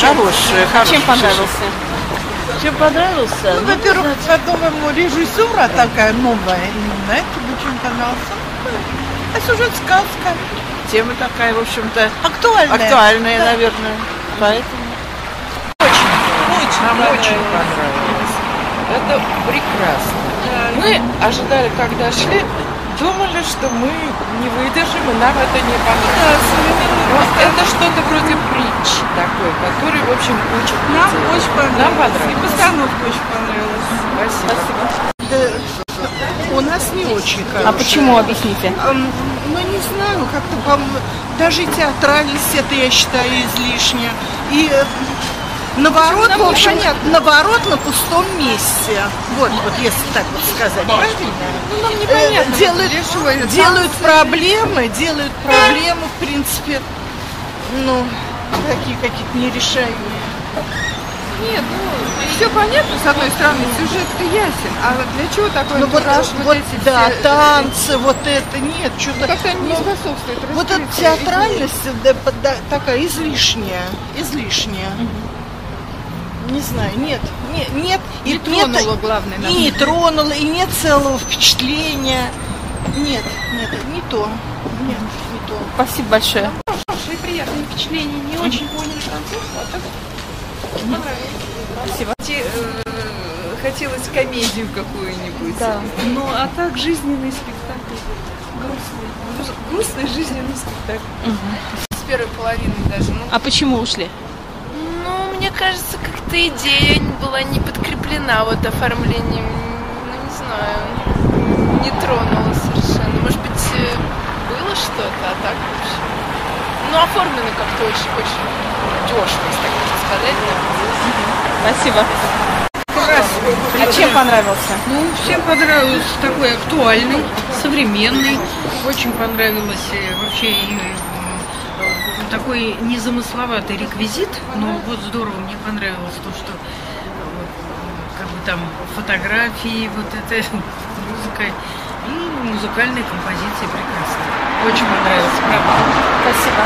Хороший, А чем понравился? Чем понравился? Ну, во-первых, по-моему, режиссура такая новая именно. Это очень понравился. А сюжет сказка. Тема такая, в общем-то, Актуальная. актуальная, наверное. Поэтому Очень Нам понравилось. очень понравилось. Это прекрасно. Мы ожидали, когда шли, думали, что мы не выдержим, и нам это не понравится. Вот это что-то вроде притч такой, который, в общем, учит Нам детей. очень Нам понравилось. понравилось. И постановка очень понравилась. Спасибо. У нас не очень хорошо. А почему, объясните? Эм, Ну, не знаю, как-то, по-моему, даже театральность это, я считаю, излишне. И э, наворот, в общем, наворот на пустом месте. Вот, вот если так вот сказать. Правильно? Ну, нам Э, непонятно. делают, Решивали делают танцы. проблемы, делают проблемы, в принципе, ну, такие какие-то нерешаемые. Нет, ну, все понятно, с одной стороны, сюжет-то ясен. А для чего такой Ну вот, антураж, вот, эти да, все, танцы, вот это нет, что-то. Как-то не ну, способствует Вот эта театральность да, да, такая излишняя, излишняя. Не знаю, нет, нет, нет. Не нет, тронула, главное, И не тронула, и нет целого впечатления. Нет, нет, не то. Нет, не то. Спасибо большое. Хорошие, приятные впечатления. Не очень поняли французского, а так Хотелось комедию какую-нибудь. Ну, а так жизненный спектакль. Грустный. Грустный жизненный спектакль. С первой половины даже. Ну, А почему ушли? ну, мне кажется, как-то идея была не подкреплена вот оформлением. Ну, не знаю, не тронула совершенно. Может быть, э, было что-то, а так вообще. Ну, оформлено как-то очень-очень дешево, если так можно сказать. да. Спасибо. А чем понравился? Ну, всем понравился такой актуальный, современный. Очень понравилось вообще такой незамысловатый реквизит. Но вот здорово, мне понравилось то, что э, как бы там фотографии, вот это музыка и музыкальные композиции прекрасные. Очень понравилось. Спасибо.